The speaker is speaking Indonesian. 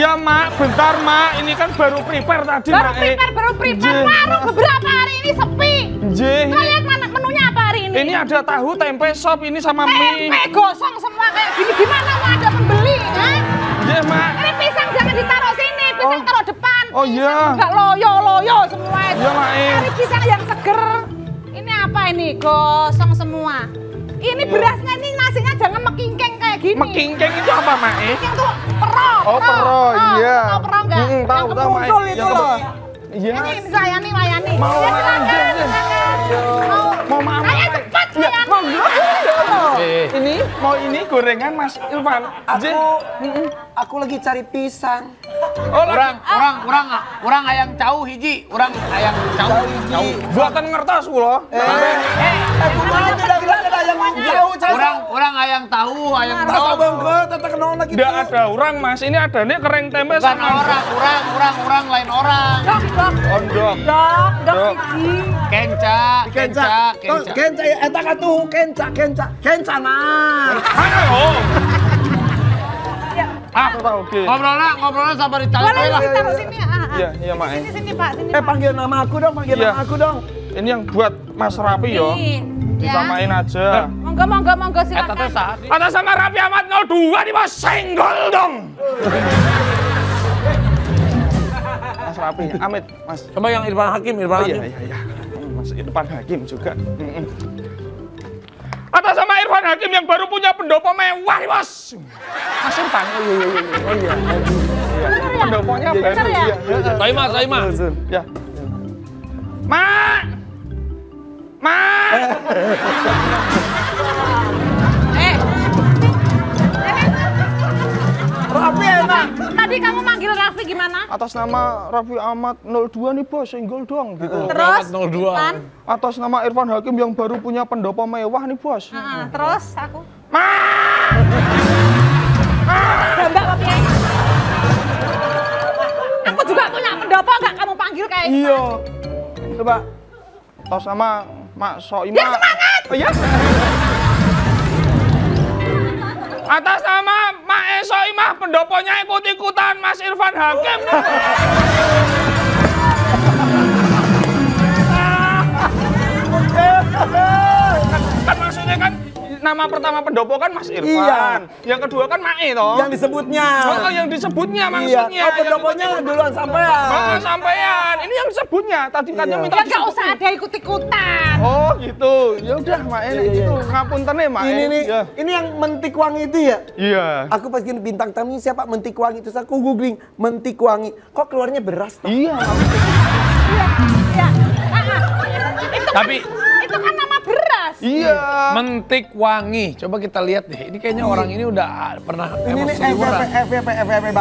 Iya, Mak. Bentar, Mak. Ini kan baru prepare tadi, Baru Mak. prepare, baru prepare. Warung beberapa hari ini sepi. Ini, lihat mana menunya apa hari ini? ini ada tahu tempe sop ini sama mie. Tempe gosong semua kayak gini. Gimana mau ada pembeli? Ha? Jeh, Mak. Ini pisang jangan ditaruh sini, pisang Oh. taruh depan. Oh, iya. Enggak loyo-loyo semua itu. Iya, Mak. Cari pisang yang seger. Ini apa ini? Gosong semua. Ini berasnya ini nasinya jangan Mekingkeng itu apa, Mak? Tuh perok. Oh, pero, iya. Tahu enggak? Mm, tahu, Yang tahu, Mak. itu loh. Iya. Ini layani, layani. Mau Ya, silakan. Mau, Mau Ayo cepat, Iya, sayang. monggo. Ini mau ini gorengan Mas Irfan. Aku, aku lagi cari pisang. Oh, Orang, orang, orang, orang ayang jauh hiji, orang ayang jauh. Jauh hiji. buatan ngertos kula. Eh, eh, aku Orang, orang ayang tahu, ayang tahu. bengkel, tetap kenal lagi. Tidak ada orang Mas, ini ada nih kering tempe Bukan sama orang, orang, orang, orang lain orang. Dok, dok, ondok. dok, dok, Dok. siji. Kenca, kenca, kenca. Kenca ya, eta katuh, kenca, kenca, kenca nah. Halo. Ya. Ah, oke. Ngobrolnya, ngobrolnya sabar di tali Boleh lah. ditaruh sini ya. ah, ah. Iya, iya, Mak. Sini, sini, Pak, sini. Eh panggil nama aku dong, panggil Iya. nama aku dong. Ini yang buat Mas Rapi yo. Nih, ya. Disamain aja. Monggo, monggo, monggo silakan. saat. Atas sama Rapi Ahmad 02 nih Mas senggol dong. Mas Rapi, Amit, Mas. Coba yang Irfan Hakim, Irfan Oh, iya, Hakim. iya, iya. Mas Irfan Hakim juga. Atas sama Irfan Hakim yang baru punya pendopo mewah nih, Bos. Mas Irfan. Oh iya, iya, iya. Oh iya. Iya. Pendoponya baru. Ya? Iya. iya. Soima, Soima. Ya. Mak. Mak. Eh. Rapi enak. Tadi kamu manggil Raffi gimana? Atas nama Raffi Ahmad 02 nih, Bos. Senggol dong gitu. Terus? 02. Pan? Atas nama Irfan Hakim yang baru punya pendopo mewah nih, Bos. Ah, terus aku. Mak. Mbak Ai. Aku juga punya pendopo nggak kamu panggil kayak gitu? Iya. Coba. Atas nama Mak Soima. Ya, semangat! Oh, iya. Atas nama Mak Eso Imah pendoponya ikut-ikutan Mas Irfan Hakim. kan, kan maksudnya kan nama pertama pendopo kan Mas Irfan. Iya. Yang kedua kan Mae toh. Yang disebutnya. Oh, yang disebutnya Iya. maksudnya. Oh, pendoponya duluan sampean. Oh, sampean. Ini yang disebutnya. Tadi katanya Iya. minta Ya nggak usah ada ikut-ikutan. Oh, gitu. Ya udah, Mae Iya, iya. itu ngapunten ya, Mae. Ini nih, Ya. ini yang mentik wangi itu ya? Iya. Aku pas gini bintang tamunya siapa mentik wangi terus aku googling mentik wangi. Kok keluarnya beras? toh? Iya. Iya, iya. Ah, ah. Itu kan, Tapi- itu kan nama beras. Iya. Mentik wangi. Coba kita lihat deh. Ini kayaknya orang ini udah pernah Ini orang. FVP, FVP, FVP bang.